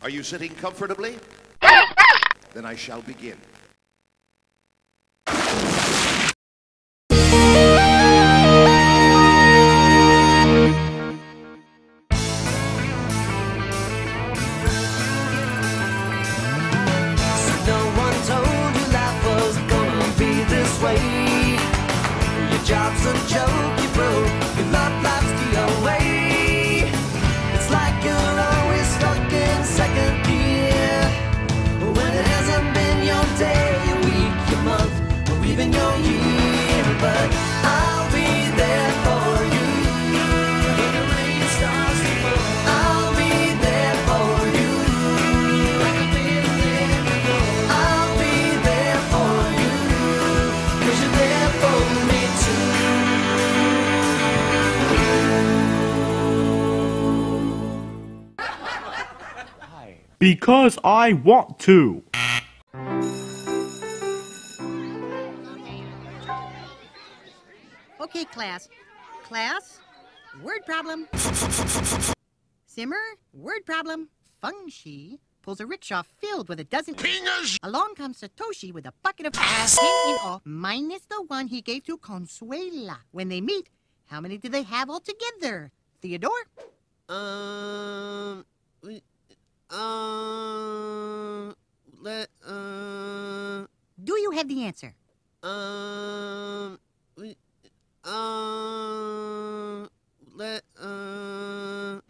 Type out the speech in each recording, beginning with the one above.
Are you sitting comfortably? then I shall begin. Because I want to. Okay, class. Class, word problem. Simmer, word problem. Feng Shi pulls a rickshaw filled with a dozen pingers. Along comes Satoshi with a bucket of ten in all, minus the one he gave to Consuela. When they meet, how many do they have altogether? Theodore? Um, we- um, let, uh, Do you have the answer? um, we- um, let, uh,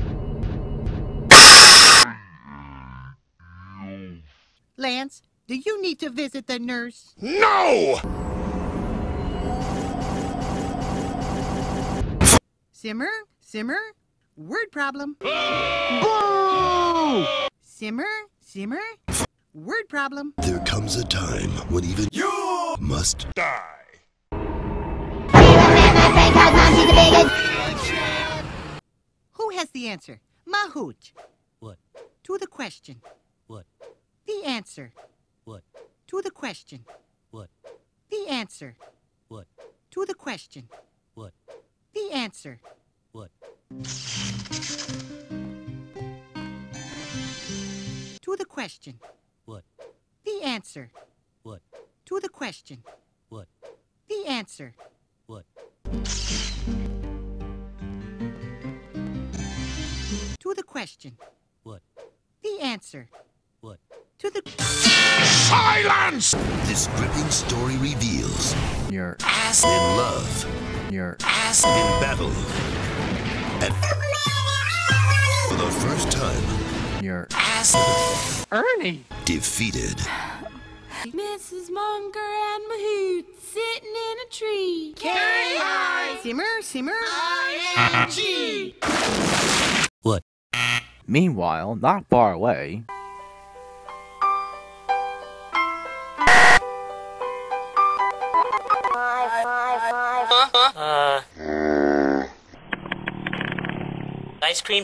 Lance, do you need to visit the nurse? No! Simmer, simmer, word problem. Simmer, simmer, word problem. There comes a time when even you must die. Who has the answer? Mahout. What? To the question. What? The answer. What? To the question. What? The answer. What? To the question. What? The answer. What? To the question. What? The answer. What? To the question. What? The answer. What? To the question. What? The answer. What? To the silence. this gripping story reveals Your ass in love, your ass in battle, and for the first time your defeated. Mrs. Munger and Mahoot sitting in a tree. simmer, simmer. What? Meanwhile, not far away, uh, uh, uh, Ice cream.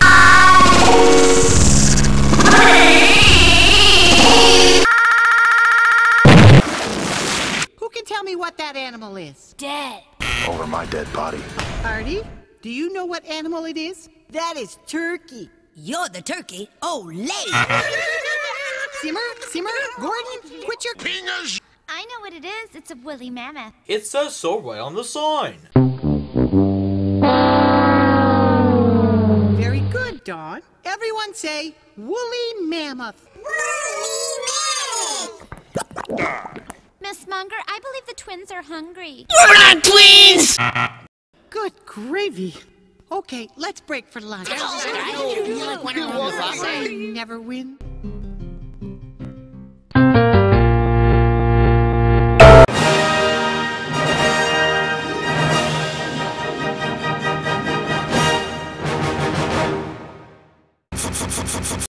Who can tell me what that animal is? Dead. Over my dead body. Artie, do you know what animal it is? That is turkey. You're the turkey. Oh, lady. Simmer, simmer, Gordon, quit your I know what it is. It's a woolly mammoth. It says so right on the sign. Dawn. Everyone say woolly mammoth. Woolly mammoth! Miss Munger, I believe the twins are hungry. Good gravy. Okay, let's break for lunch. Never win.